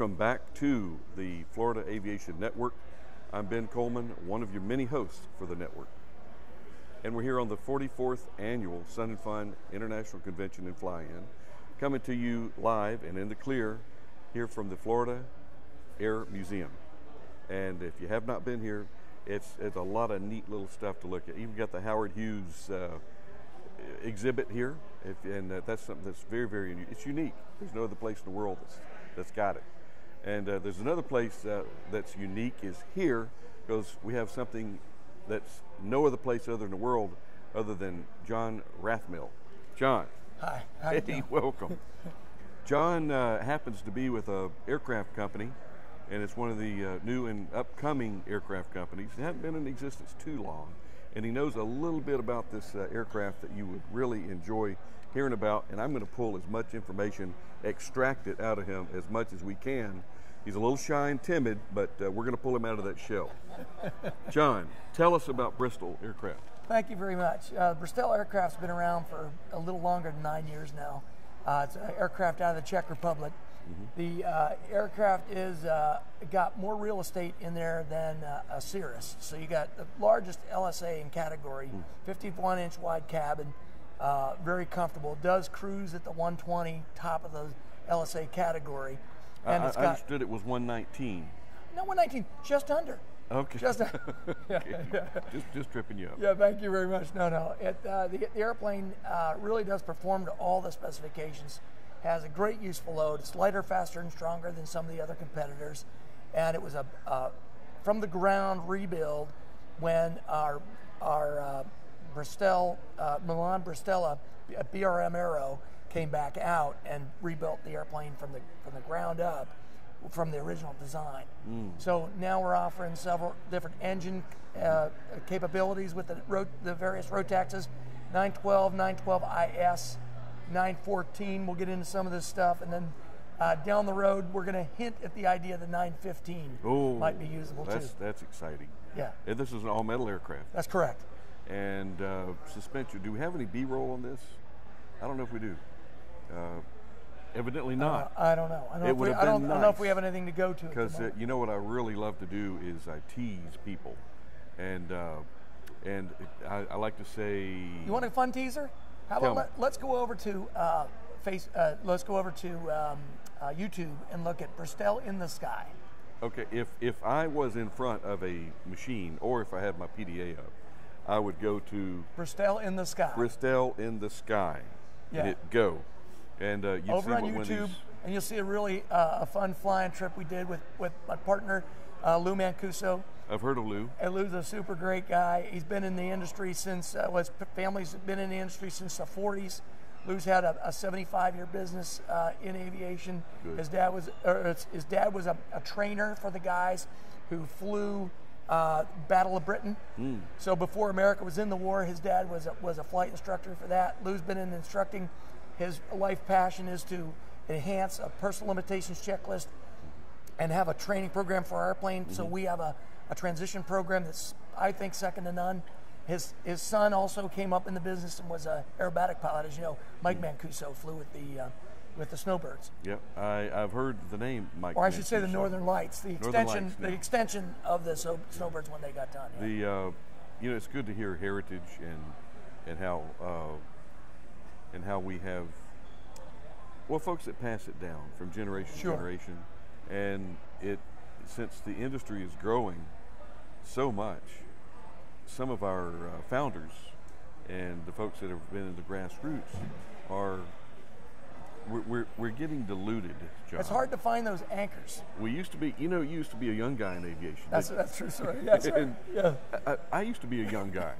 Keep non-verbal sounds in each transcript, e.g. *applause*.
Welcome back to the Florida Aviation Network. I'm Ben Coleman, one of your many hosts for the network. And we're here on the 44th annual Sun 'n Fun International Convention and Fly-In, coming to you live and in the clear here from the Florida Air Museum. And if you have not been here, it's, it's a lot of neat little stuff to look at. You've got the Howard Hughes uh, exhibit here, if, and uh, that's something that's very, very unique. It's unique. There's no other place in the world that's, that's got it. And uh, there's another place uh, that's unique is here because we have something that's no other place other in the world other than John Rathmell. John. Hi. Hey, doing? *laughs* welcome. John uh, happens to be with a aircraft company, and it's one of the uh, new and upcoming aircraft companies. It hasn't been in existence too long, and he knows a little bit about this uh, aircraft that you would really enjoy hearing about. And I'm going to pull as much information, extract it out of him as much as we can. He's a little shy and timid, but uh, we're going to pull him out of that shell. *laughs* John, tell us about Bristell Aircraft. Thank you very much. Uh, Bristell Aircraft's been around for a little longer than nine years now. Uh, it's an aircraft out of the Czech Republic. The uh, aircraft is uh, got more real estate in there than uh, a Cirrus. So you got the largest LSA in category, 51 inch wide cabin, uh, very comfortable. Does cruise at the 120 top of the LSA category, and I, it's I got understood it was 119. no 119, just under. Okay. Just *laughs* Okay. *laughs* just, just tripping you up. Yeah, thank you very much. No, no. It, uh, the, the airplane uh, really does perform to all the specifications. Has a great useful load. It's lighter, faster, and stronger than some of the other competitors. And it was a uh, from the ground rebuild when our our Bristell uh, Milan Bristela BRM Aero came back out and rebuilt the airplane from the from the ground up from the original design. So now we're offering several different engine uh, capabilities with the, ro- the various Rotaxes, 912, 912 IS, 914. We'll get into some of this stuff, and then uh, down the road we're going to hint at the idea that 915 Oh, might be usable that's, too. That's exciting. Yeah, And this is an all metal aircraft. that's correct. And uh, suspension. Do we have any B roll on this? I don't know if we do. Uh, evidently Uh, not. I don't know. I don't, It know if we, I don't, been I don't know if we have anything to go to. Because uh, you know what I really love to do is I tease people, and uh, and I, I like to say. You want a fun teaser? How about let, us go over to uh, face? Uh, let's go over to um, uh, YouTube and look at Bristell in the sky. Okay, if if I was in front of a machine, or if I had my PDA up, I would go to Bristell in the sky. Bristell in the sky. Yeah. Hit go, and uh, you over see on YouTube, and you'll see a really uh, a fun flying trip we did with with my partner uh, Lou Mancuso. I've heard of Lou. And Lou's a super great guy. He's been in the industry since, uh, well, his family's been in the industry since the 40s. Lou's had a, a 75 year business uh, in aviation. Good. His dad was, or his, his dad was a, a trainer for the guys who flew uh, Battle of Britain. Hmm. So before America was in the war, his dad was a, was a flight instructor for that. Lou's been in instructing. His life passion is to enhance a personal limitations checklist and have a training program for our airplane. So we have a, a transition program that's I think second to none. His his son also came up in the business and was a aerobatic pilot, as you know. Mike Mancuso flew with the uh, with the Snowbirds, Yep, I, I've heard the name Mike. or I should say the Northern Lights, the extension Lights, the yeah. extension of the so, Snowbirds when they got done. yeah. The uh, you know it's good to hear heritage and and how uh, and how we have well folks that pass it down from generation Sure. to generation, and it since the industry is growing so much, some of our uh, founders and the folks that have been in the grassroots are we're, we're, we're getting diluted. John. It's hard to find those anchors. We used to be, you know, you used to be a young guy in aviation. That's that's true. That's right. Yeah. I, I used to be a young guy,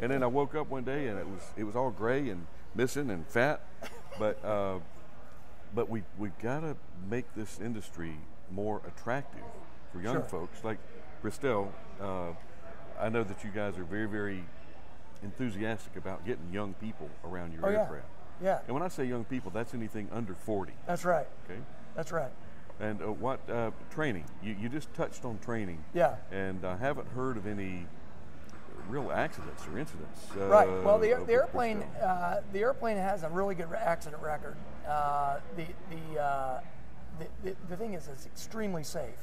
and then I woke up one day and it was it was all gray and missing and fat, but uh, but we we've gotta make this industry more attractive for young Sure. folks like Bristell. Uh, I know that you guys are very very enthusiastic about getting young people around your Oh aircraft. Yeah. And when I say young people, that's anything under 40. That's right. Okay. That's right. And uh, what uh, training? You, you just touched on training. Yeah. And I haven't heard of any real accidents or incidents. Uh, Right. Well, the, the airplane uh, the airplane has a really good accident record. Uh, the the uh, the, the, the thing is, it's extremely safe.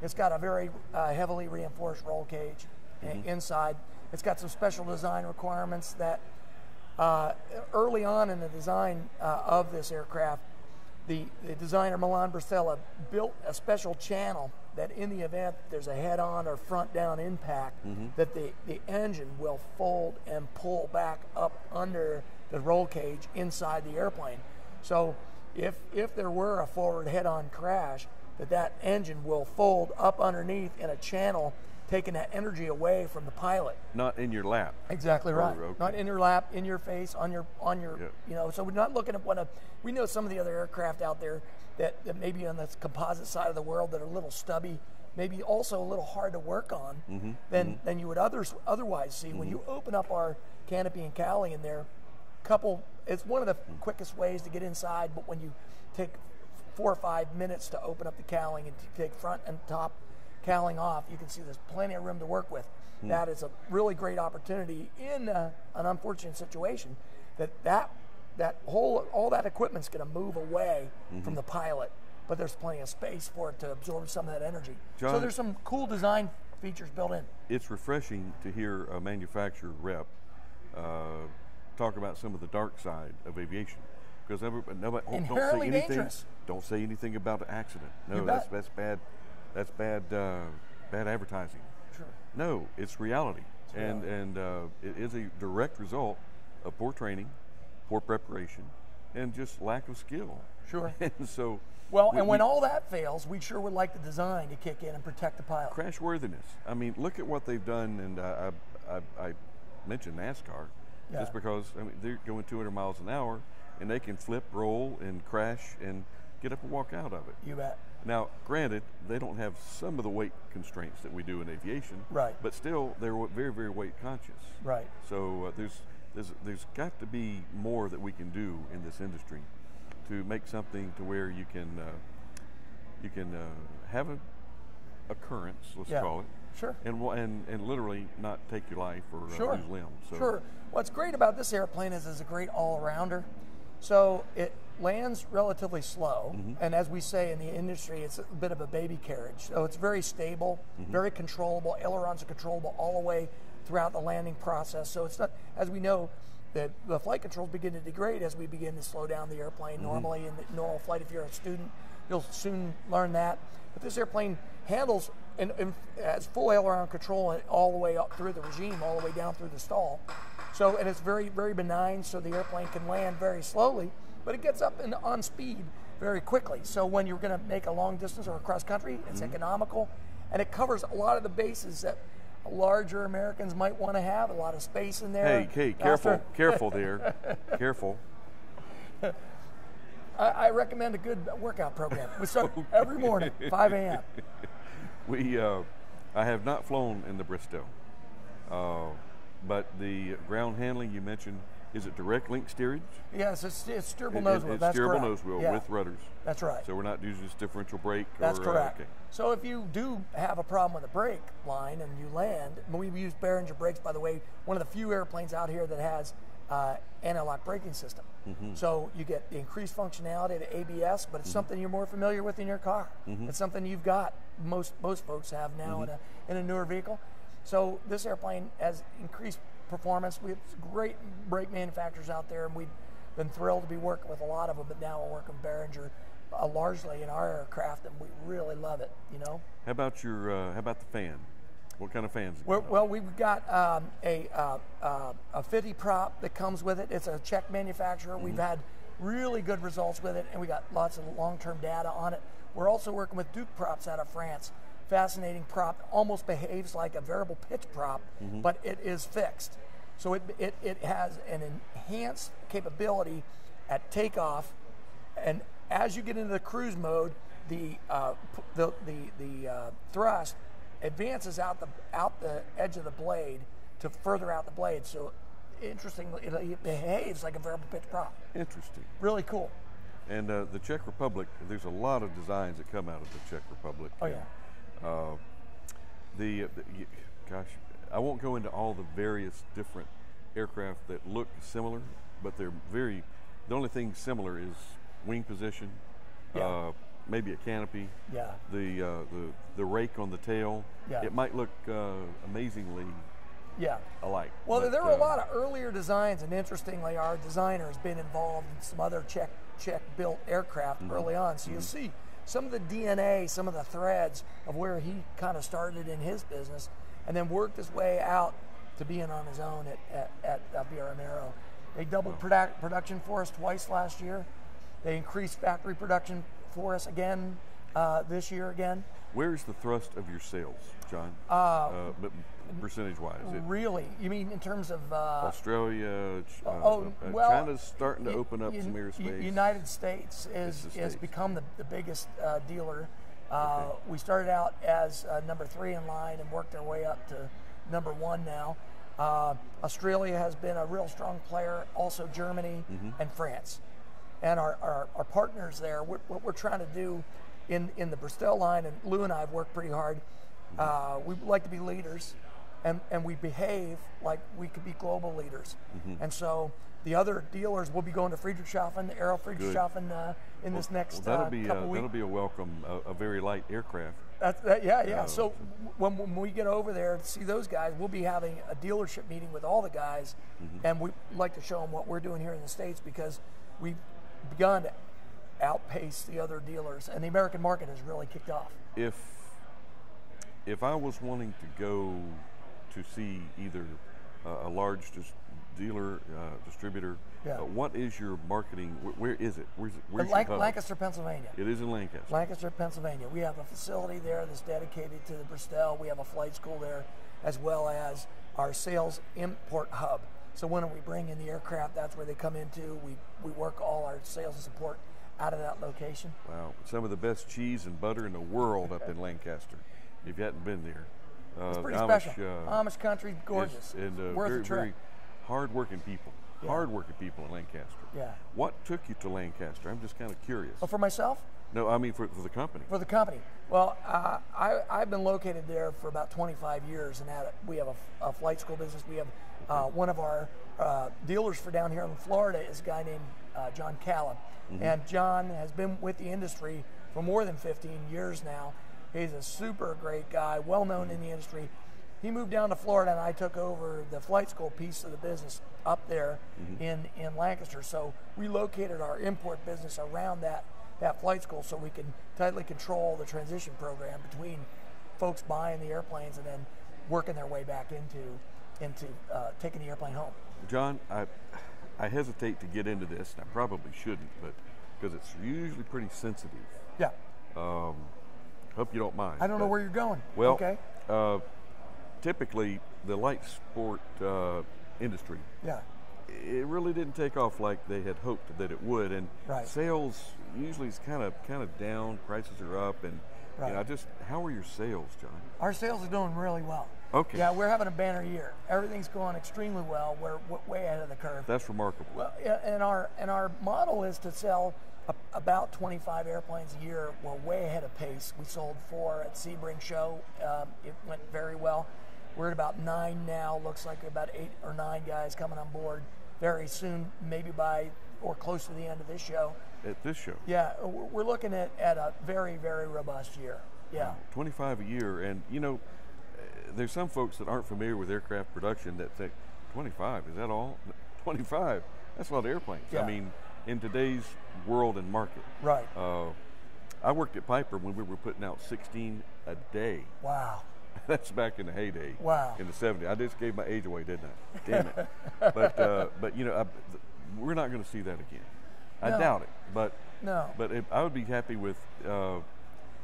It's got a very uh, heavily reinforced roll cage mm-hmm. inside. It's got some special design requirements that uh, early on in the design uh, of this aircraft, the, the designer Milan Bristela built a special channel that in the event there's a head-on or front-down impact, mm-hmm. that the, the engine will fold and pull back up under the roll cage inside the airplane. So if if there were a forward head-on crash, that that engine will fold up underneath in a channel taking that energy away from the pilot. Not in your lap. Exactly right. okay. Not in your lap, in your face, on your on your yeah. you know. So we're not looking at what a we know some of the other aircraft out there that, that maybe on the composite side of the world that are a little stubby, maybe also a little hard to work on mm-hmm. than mm-hmm. than you would others otherwise see. Mm-hmm. When you open up our canopy and cowling in there, couple it's one of the mm. quickest ways to get inside, but when you take four or five minutes to open up the cowling and take front and top cowling off, you can see there's plenty of room to work with. Hmm. That is a really great opportunity in uh, an unfortunate situation that that that whole all that equipment's going to move away mm-hmm. from the pilot, but there's plenty of space for it to absorb some of that energy. John, so there's some cool design features built in. It's refreshing to hear a manufacturer rep uh, talk about some of the dark side of aviation because everybody, nobody don't say anything. Dangerous. Don't say anything about an accident. No, that's that's bad that's bad uh, bad advertising. Sure. No, it's reality, it's and reality. and uh, it is a direct result of poor training, poor preparation, and just lack of skill. Sure. *laughs* and so. Well, we, and when we, all that fails, we sure would like the design to kick in and protect the pilot. Crashworthiness. I mean, look at what they've done, and I, I, I mentioned NASCAR yeah. just because I mean they're going 200 miles an hour, and they can flip, roll, and crash, and get up and walk out of it. You bet. Now, granted, they don't have some of the weight constraints that we do in aviation. Right. But still, they're very, very weight conscious. Right. So uh, there's there's there's got to be more that we can do in this industry to make something to where you can uh, you can uh, have a occurrence, let's yeah. call it. Sure. And and and literally not take your life or uh, sure. lose limbs. So. Sure. What's great about this airplane is it's a great all-arounder. So it lands relatively slow, mm-hmm. and as we say in the industry, it's a bit of a baby carriage. So it's very stable, mm-hmm. very controllable. Ailerons are controllable all the way throughout the landing process. So it's not, as we know, that the flight controls begin to degrade as we begin to slow down the airplane. Mm-hmm. Normally, in the normal flight, if you're a student, you'll soon learn that. But this airplane handles and, and has full aileron control all the way up through the regime, all the way down through the stall. So, and it's very, very benign, so the airplane can land very slowly, but it gets up and on speed very quickly. So when you're going to make a long distance or across country, it's mm-hmm. economical, and it covers a lot of the bases that larger Americans might want to have. A lot of space in there. Hey, hey, careful, careful *laughs* there, careful. I, I, recommend a good workout program. We start *laughs* every morning, 5 a.m. We, uh, I have not flown in the Bristell. Uh, but the ground handling you mentioned, is it direct link steerage? Yes, it's, it's steerable it, nose wheel. It's That's steerable correct. nose wheel yeah. with rudders. That's right. So we're not using this differential brake. That's or, uh, correct. Uh, okay. So if you do have a problem with the brake line and you land, we use Beringer brakes, by the way, one of the few airplanes out here that has uh, anti-lock braking system. Mm-hmm. So you get the increased functionality of ABS, but it's mm-hmm. something you're more familiar with in your car. Mm-hmm. It's something you've got. Most most folks have now in a in a newer vehicle. So this airplane has increased performance. We have great brake manufacturers out there, and we've been thrilled to be working with a lot of them. But now we're working with Beringer uh, largely in our aircraft, and we really love it. You know. How about your? Uh, how about the fan? What kind of fans? Well, well we've got um, a uh, uh, a 50 prop that comes with it. It's a Czech manufacturer. Mm-hmm. We've had really good results with it, and we got lots of long-term data on it. We're also working with DUC props out of France fascinating prop. Almost behaves like a variable pitch prop, mm-hmm. but it is fixed. So it, it, it has an enhanced capability at takeoff, and as you get into the cruise mode, the uh, the the, the uh, thrust advances out the out the edge of the blade to further out the blade. So interestingly, it, it behaves like a variable pitch prop. Interesting. Really cool. And uh, the Czech Republic, there's a lot of designs that come out of the Czech Republic. Oh yeah. Uh, the, the, gosh, I won't go into all the various different aircraft that look similar, but they're very. The only thing similar is wing position, yeah. uh, maybe a canopy, Yeah. the uh, the the rake on the tail. Yeah. It might look uh, amazingly Yeah. alike. Well, but, there were a uh, lot of earlier designs, and interestingly, our designer has been involved in some other Czech Czech built aircraft Mm-hmm. early on. So you'll see some of the DNA, some of the threads of where he kind of started in his business, and then worked his way out to being on his own at at, at uh, BRM They doubled product, production for us twice last year. They increased factory production for us again uh, this year again. Where's the thrust of your sales, John? Uh, but percentage wise, it Really, you mean in terms of uh, Australia, Ch- uh, Oh, uh, well, China's starting to open up some airspace. United States is has become the, the biggest uh, dealer. Uh, We started out as uh, number three in line and worked our way up to number one now. Uh, Australia has been a real strong player. Also Germany Mm-hmm. and France, and our, our, our partners there. What, what we're trying to do in in the Bristell line, and Lou and I have worked pretty hard. Uh, we like to be leaders, and, and we behave like we could be global leaders. Mm-hmm. And so the other dealers will be going to Friedrichshafen, the Aero Friedrichshafen, uh, in this next Well, that'll uh, be couple uh, weeks. that'll be a welcome, a, a very light aircraft. That's, that, yeah, yeah. Uh, so when, when we get over there to see those guys, we'll be having a dealership meeting with all the guys, Mm-hmm. and we like to show them what we're doing here in the states because we've begun to outpace the other dealers, and the American market has really kicked off. If if I was wanting to go to see either uh, a large dis- dealer, uh, distributor, Yeah. uh, what is your marketing? Wh- where is it? Where's it? Where's In your Lan- Lancaster, Pennsylvania. It is in Lancaster. Lancaster, Pennsylvania. We have a facility there that's dedicated to the Bristell. We have a flight school there, as well as our sales import hub. So when we bring in the aircraft, that's where they come into. We we work all our sales and support out of that location. Wow, some of the best cheese and butter in the world up in Lancaster. If you hadn't been there, It's pretty Amish, special. uh, Amish country, gorgeous. and uh, Worth very, a trip. very hard-working people. Yeah. Hard-working people in Lancaster. Yeah. What took you to Lancaster? I'm just kind of curious. But for myself, No, I mean for, for the company. for the company, well, uh, I, I've been located there for about 25 years, and had, we have a, a flight school business. We have uh, one of our uh, dealers for down here in Florida is a guy named uh, John Callum, and John has been with the industry for more than 15 years now. He's a super great guy, well known in the industry. He moved down to Florida, and I took over the flight school piece of the business up there in, in Lancaster. So we located our import business around that that flight school so we can tightly control the transition program between folks buying the airplanes and then working their way back into into uh, taking the airplane home. John, I I hesitate to get into this, and I probably shouldn't, but because it's usually pretty sensitive. Yeah, Um, hope you don't mind. I don't know where you're going. Well, okay. uh, typically the light sport uh, industry, Yeah, it really didn't take off like they had hoped that it would, and Right. sales usually is kind of kind of down. Prices are up, and you know, I just how are your sales, John? our sales are doing really well. Okay. Yeah, we're having a banner year. Everything's going extremely well. We're w- way ahead of the curve. That's remarkable. Well, yeah, and our and our model is to sell about 25 airplanes a year. We're way ahead of pace. We sold four at Sebring Show. Um, it went very well. We're at about nine now. Looks like about eight or nine guys coming on board very soon, maybe by or close to the end of this show. At this show, Yeah, we're looking at, at a very very robust year. Yeah. 25 a year, and you know, there's some folks that aren't familiar with aircraft production that think 25 is that all? *laughs* 25, that's a lot of airplanes. Yeah. I mean, in today's world and market. Right. Uh, I worked at Piper when we were putting out 16 a day. Wow. *laughs* That's back in the heyday. Wow. In the 70s. I just gave my age away, didn't I? Damn it. *laughs* but, uh, but you know, I, th- we're not going to see that again. I No. doubt it. But, No. but if, I would be happy with uh,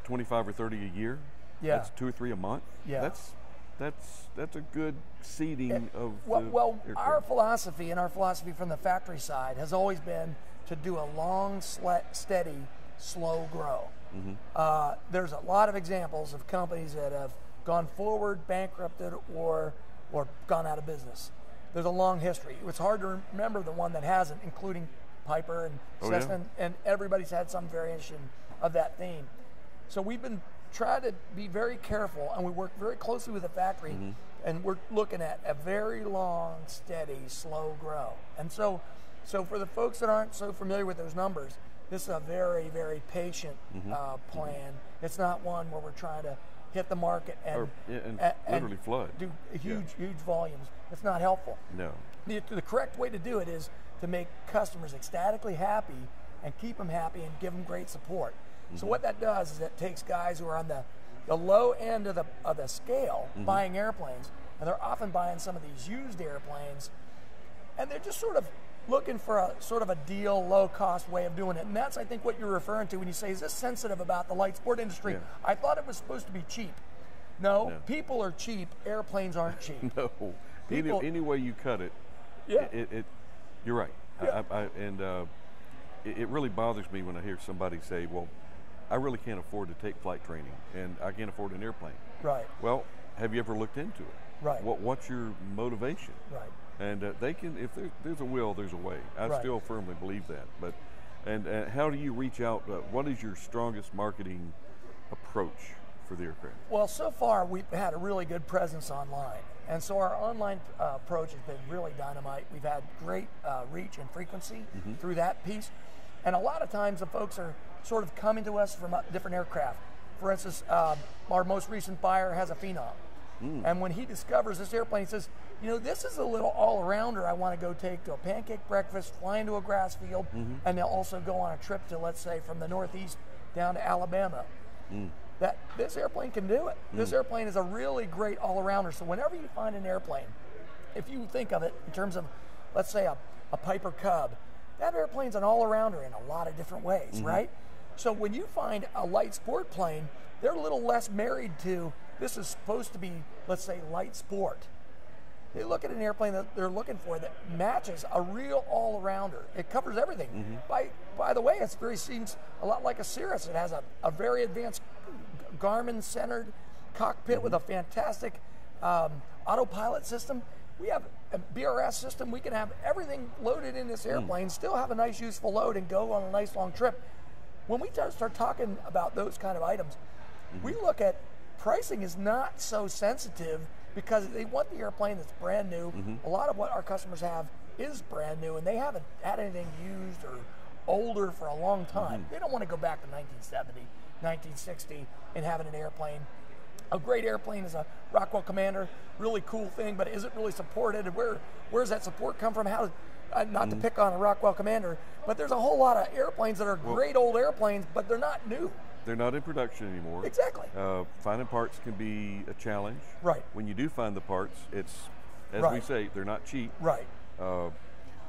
25 or 30 a year. Yeah. That's two or three a month. Yeah. That's that's that's a good seeding of Well, well our philosophy and our philosophy from the factory side has always been to do a long, steady, slow grow. Mm-hmm. Uh, there's a lot of examples of companies that have gone forward, bankrupted, or or gone out of business. There's a long history. It's hard to remember the one that hasn't, including Piper and Oh, yeah? Cessna, and, and everybody's had some variation of that theme. So we've been trying to be very careful, and we work very closely with the factory, Mm-hmm. and we're looking at a very long, steady, slow grow. And so, so for the folks that aren't so familiar with those numbers, This is a very, very patient Mm-hmm. uh, plan. It's not one where we're trying to hit the market and, Or- yeah, and a- literally flood. do huge, huge volumes. It's not helpful. No. The, the correct way to do it is to make customers ecstatically happy and keep them happy and give them great support. So Mm-hmm. what that does is it takes guys who are on the, the low end of the, of the scale Mm-hmm. buying airplanes, and they're often buying some of these used airplanes, and they're just sort of looking for a sort of a deal, low cost way of doing it. And that's, I think, what you're referring to when you say, is this sensitive about the light sport industry? Yeah. I thought it was supposed to be cheap. No, No. people are cheap, airplanes aren't cheap. *laughs* No. Any, People- any way you cut it, Yeah. it, it, you're right. Yeah. I, I, and uh, it, it really bothers me when I hear somebody say, well, I really can't afford to take flight training and I can't afford an airplane. right, Well, have you ever looked into it? Right. What, what's your motivation? right. And uh, they can, if there, there's a will, there's a way. I Right. still firmly believe that. But, and uh, how do you reach out? Uh, what is your strongest marketing approach for the aircraft? Well, so far we've had a really good presence online. And so our online uh, approach has been really dynamite. We've had great uh, reach and frequency through that piece. And a lot of times the folks are sort of coming to us from uh, different aircraft. For instance, um, our most recent buyer has a Phenom. Mm. And when he discovers this airplane, he says, you know, this is a little all-arounder I want to go take to a pancake breakfast, fly into a grass field, mm-hmm. and they'll also go on a trip to, let's say, from the Northeast down to Alabama mm. that this airplane can do it. Mm. This airplane is a really great all-arounder. So whenever you find an airplane, if you think of it in terms of, let's say, a, a Piper Cub, that airplane's an all-arounder in a lot of different ways, mm-hmm. right? So when you find a light sport plane, they're a little less married to this is supposed to be, let's say, light sport. They look at an airplane that they're looking for that matches a real all-arounder. It covers everything. Mm-hmm. By by the way, it's very seems a lot like a Cirrus. It has a, a very advanced Garmin-centered cockpit mm-hmm. with a fantastic um, autopilot system. We have a BRS system. We can have everything loaded in this mm. airplane, still have a nice useful load, and go on a nice long trip. When we start start talking about those kind of items, we mm-hmm. look at pricing is not so sensitive because they want the airplane that's brand new. Mm-hmm. A lot of what our customers have is brand new, and they haven't had anything used or older for a long mm-hmm. time. They don't want to go back to 1970, 1960, and having an airplane. A great airplane is a Rockwell Commander, really cool thing, but is it really supported? Where where does that support come from? How? Uh, not to mm-hmm. pick on a Rockwell Commander, but there's a whole lot of airplanes that are great old airplanes, but they're not new. They're not in production anymore. Exactly. Uh, finding parts can be a challenge. Right. When you do find the parts, it's, as we say, they're not cheap. Right. Uh,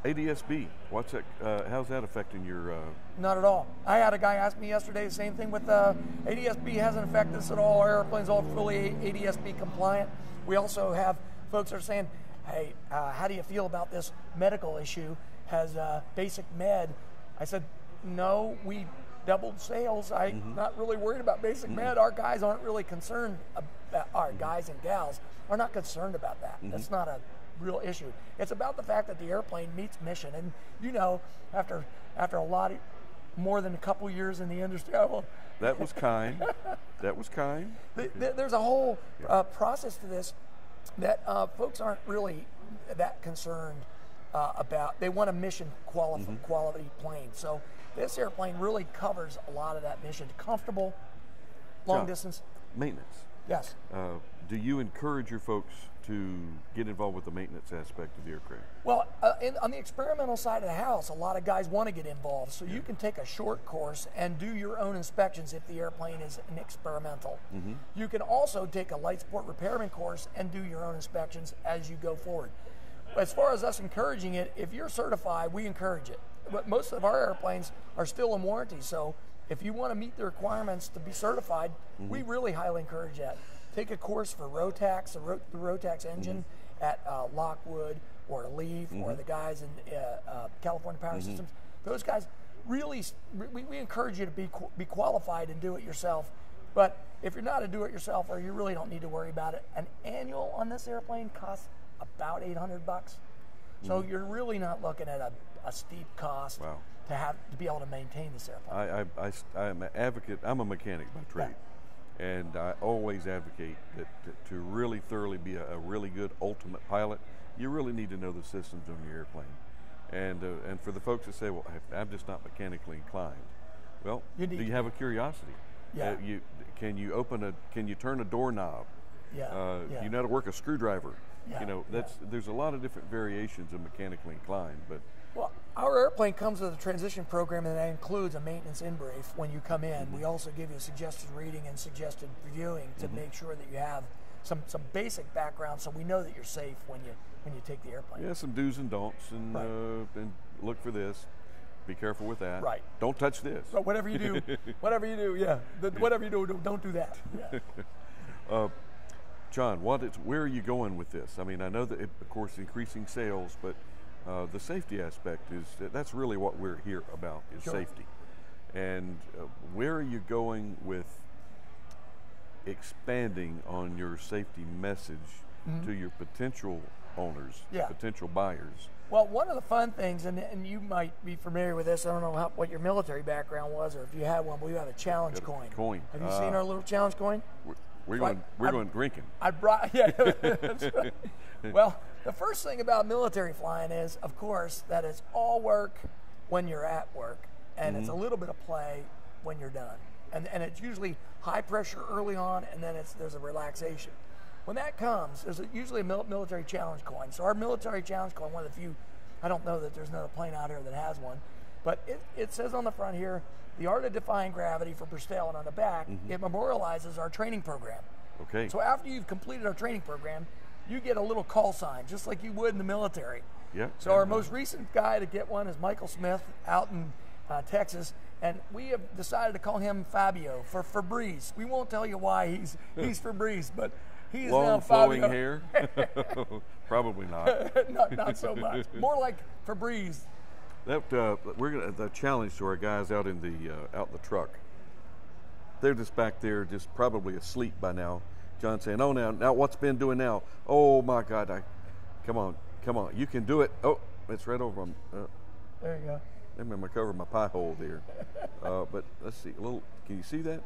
ADSB, what's that? Uh, how's that affecting your? Uh, Not at all. I had a guy ask me yesterday the same thing with uh, ADSB hasn't affected us at all. Our airplane's all fully ADSB compliant. We also have folks that are saying, hey, uh, how do you feel about this medical issue? Has uh, Basic Med? I said, no, we doubled sales. I'm not really worried about Basic Med. Our guys aren't really concerned. About, our guys and gals are not concerned about that. That's not a real issue. It's about the fact that the airplane meets mission. And you know, after after a lot of more than a couple years in the industry, I will, *laughs* that was kind. that was kind. *laughs* th- th- there's a whole uh, process to this that uh, folks aren't really that concerned uh, about. They want a mission quali- quality plane. So this airplane really covers a lot of that mission. Comfortable, long John. distance. Maintenance. Yes. Uh, do you encourage your folks to get involved with the maintenance aspect of the aircraft? Well, uh, in, on the experimental side of the house, a lot of guys want to get involved. So you can take a short course and do your own inspections if the airplane is an experimental. You can also take a light sport repairman course and do your own inspections as you go forward. As far as us encouraging it, if you're certified, we encourage it. But most of our airplanes are still in warranty, so if you want to meet the requirements to be certified, we really highly encourage that. Take a course for Rotax, the, Ro- the Rotax engine at uh, Lockwood or Leaf or the guys in uh, uh, California Power Systems. Those guys really, we, we encourage you to be qu- be qualified and do it yourself. But if you're not a do-it-yourselfer, you really don't need to worry about it. An annual on this airplane costs about 800 bucks. So you're really not looking at a, a steep cost Wow. to have to be able to maintain this airplane. I, I, I, am an advocate. I'm a mechanic by trade, and I always advocate that to, to really thoroughly be a, a really good ultimate pilot, you really need to know the systems on your airplane. And uh, and for the folks that say, well, I'm just not mechanically inclined. Well, You do you have a curiosity? Yeah. Uh, you can you open a can you turn a doorknob? Yeah, Uh, yeah. You know how to work a screwdriver. Yeah, You know that's there's a lot of different variations of mechanically inclined, but Well, our airplane comes with a transition program, and that includes a maintenance in brief when you come in. We also give you suggested reading and suggested viewing to make sure that you have some, some basic background, so we know that you're safe when you when you take the airplane. yeah, some do's and don'ts, and Right. uh, and look for this. Be careful with that. Right. Don't touch this. But whatever you do, *laughs* whatever you do, yeah, the, whatever you do, don't- don't that. *laughs* Yeah. John, what is, where are you going with this? I mean, I know that, it, of course, increasing sales, but uh, the safety aspect is that's really what we're here about is Sure. safety. And uh, where are you going with expanding on your safety message to your potential owners. Yeah. potential buyers? Well, one of the fun things, and, and you might be familiar with this. I don't know how, what your military background was, or if you had one, but we have a challenge coin. coin. Have you Ah. seen our little challenge coin? We're, going, we're I'm- going drinking. I brought, *laughs* yeah, *laughs* right. Well, the first thing about military flying is, of course, that it's all work when you're at work, and it's a mm-hmm. little bit of play when you're done. And, and it's usually high pressure early on, and then it's there's a relaxation. When that comes, there's a, usually a mil- military challenge coin. So our military challenge coin, one of the few, I don't know that there's another plane out here that has one, but it, it says on the front here, the art of defying gravity for Bristell, and on the back, it memorializes our training program. Okay. So after you've completed our training program, you get a little call sign, just like you would in the military. Yeah, So our most recent guy to get one is Michael Smith out in uh, Texas, and we have decided to call him Fabio for Febreze. We won't tell you why he's *laughs* he's Febreze, but he is now Long flowing hair? *laughs* *laughs* Probably not. not, not so much. More like Febreze. That uh, we're gonna the challenge to our guys out in the uh, out in the truck. They're just back there, just probably asleep by now. John saying, "Oh, now, now, what's Ben doing now? Oh my God! I, come on, come on, you can do it. Oh, it's right over. On, uh, There you go. let me cover my pie hole there. *laughs* Uh, but let's see, a little. Can you see that?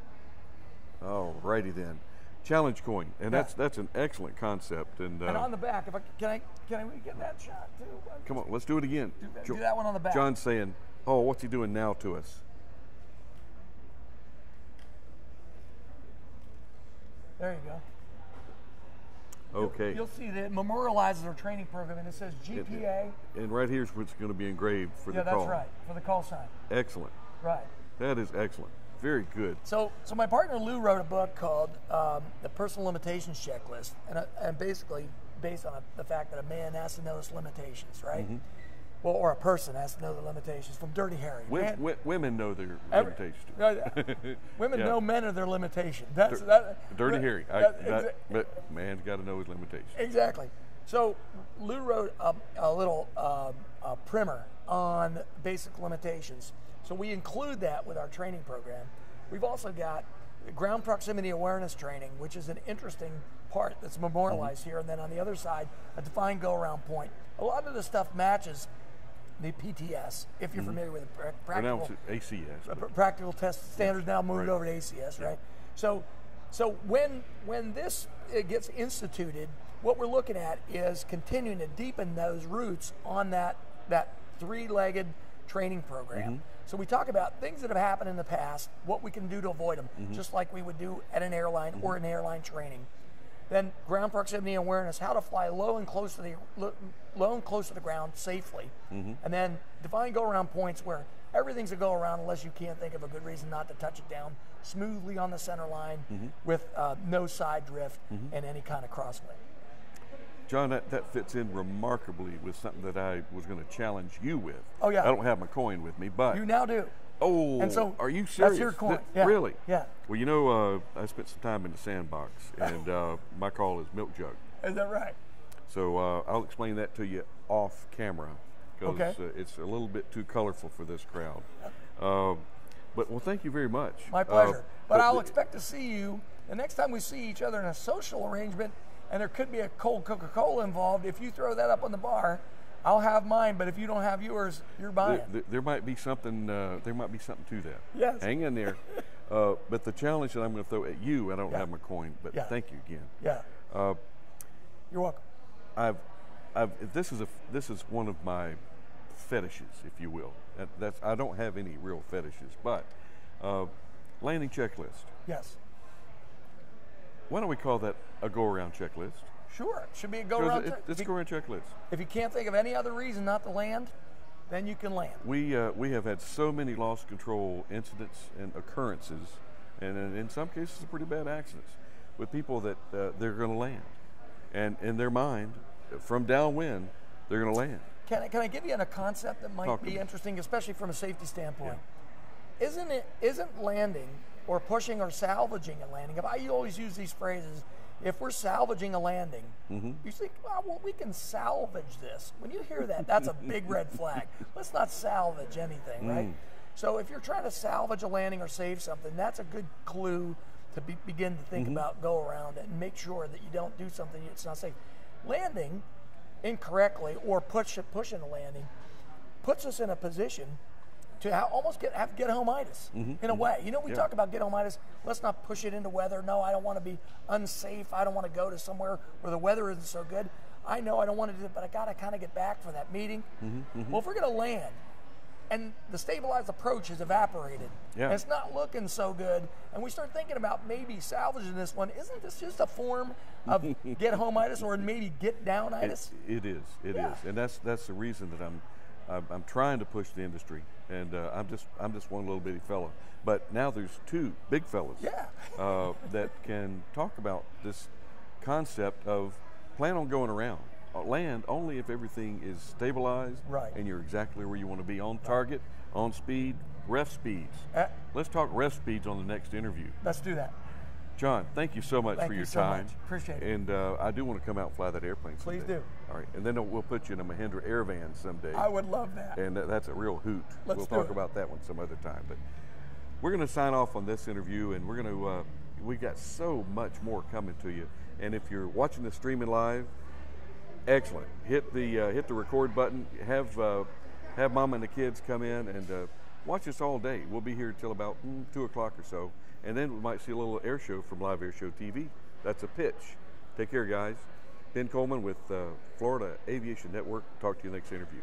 All righty then. Challenge coin, and that's that's an excellent concept. And, uh, And on the back, if I can I can I get that shot too? come on, let's do it again. Do do that one on the back. John's saying, "Oh, what's he doing now to us?" There you go. Okay. You'll see that it memorializes our training program, and it says GPA. And right here's what's going to be engraved for Yeah, the call. Yeah, that's right for the call sign. Excellent. Right. That is excellent. Very good. So, so my partner Lou wrote a book called um, "The Personal Limitations Checklist," and, uh, and basically based on a, the fact that a man has to know his limitations, right? Mm-hmm. Well, or a person has to know the limitations. From Dirty Harry. Wo- Man- wo- women know their every- limitations. *laughs* *laughs* Women Yeah. know men are their limitation. That's Dir- that. Dirty that- Harry. I, that- that, but man's got to know his limitations. Exactly. So Lou wrote a, a little uh, a primer on basic limitations. So we include that with our training program. We've also got ground proximity awareness training, which is an interesting part that's memorialized here. And then on the other side, a defined go around point. A lot of the stuff matches the PTS, if you're familiar with the practical ACS. practical test standards now moved right. over to ACS, right? So, so when when this uh, gets instituted, what we're looking at is continuing to deepen those roots on that that three-legged training program. Mm-hmm. So we talk about things that have happened in the past, what we can do to avoid them, mm-hmm. just like we would do at an airline or mm-hmm. an airline training. Then ground proximity awareness, how to fly low and close to the low and close to the ground safely, and then define go around points where everything's a go around unless you can't think of a good reason not to touch it down smoothly on the center line with uh, no side drift and any kind of crosswind. John, that, that fits in remarkably with something that I was going to challenge you with. Oh, yeah. I don't have my coin with me, but You now do. oh, And so are you serious? that's your coin. Th- Yeah. Really? Yeah. Well, you know, uh, I spent some time in the sandbox, and uh, my call is milk jug. Is that right? So uh, I'll explain that to you off camera because Okay. uh, it's a little bit too colorful for this crowd. Um, but well, thank you very much. My Uh, pleasure. but I'll the- expect to see you the next time we see each other in a social arrangement, and there could be a cold Coca-Cola involved. If you throw that up on the bar, I'll have mine. But if you don't have yours, you're buying. there, there- there might be something. Uh, there might be something to that. Yes. Hang in there. *laughs* uh, but the challenge that I'm going to throw at you, I don't Yeah. have my coin, but Yeah. thank you again. yeah. Uh, You're welcome. I've, I've. This is a. This is one of my fetishes, if you will. That, that's I don't have any real fetishes, but uh, landing checklist. Yes. Why don't we call that a go-around checklist? Sure. It should be a go 'Cause around. it- it's a go-around checklist. If you can't think of any other reason not to land, then you can land. We uh, we have had so many lost control incidents and occurrences, and in, in some cases, pretty bad accidents with people that uh, they're going to land, and in their mind, from downwind, they're going to land. Can I, can I give you a concept that might Talk be interesting, especially from a safety standpoint? Isn't it isn't landing or pushing or salvaging a landing? If I always use these phrases, if we're salvaging a landing, Mm-hmm. you think, oh, well, we can salvage this. When you hear that, that's a big red *laughs* flag. Let's not salvage anything, right? Mm. So if you're trying to salvage a landing or save something, that's a good clue to be, begin to think Mm-hmm. about go around it and make sure that you don't do something that's not safe. Landing incorrectly or push pushing a landing puts us in a position to almost get have get homeitis mm-hmm. in a way. You know, we Yeah. talk about get homeitis. Let's not push it into weather. No, I don't want to be unsafe. I don't want to go to somewhere where the weather isn't so good. I know I don't want to do it, but I got to kind of get back for that meeting. Mm-hmm, mm-hmm. Well, if we're going to land and the stabilized approach has evaporated, Yeah. and it's not looking so good, and we start thinking about maybe salvaging this one, isn't this just a form of *laughs* get homeitis or maybe get It, downitis? it is, it is, Yeah. and that's that's the reason that I'm I'm, I'm trying to push the industry, and uh, I'm just I'm just one little bitty fella. But now there's two big fellas Yeah. *laughs* uh, that can talk about this concept of plan on going around. Uh, land only if everything is stabilized Right. and you're exactly where you want to be on target, on speed, ref speeds. Uh, Let's talk ref speeds on the next interview. let's do that. John, thank you so much Thank for you your so time. much. Appreciate it. And uh, I do want to come out and fly that airplane. Please do. All right, and then we'll put you in a Mahindra Airvan someday. I would love that. and that's a real hoot. Let's we'll talk it. about that one some other time. But we're going to sign off on this interview, and we're going to. Uh, we got so much more coming to you. And if you're watching the streaming live, excellent. Hit the uh, hit the record button. Have uh, have mom and the kids come in and uh, watch us all day. We'll be here till about mm, two o'clock or so, and then we might see a little air show from Live Air Show TV. That's a pitch. Take care, guys. Ben Coleman with uh, Florida Aviation Network. Talk to you next interview.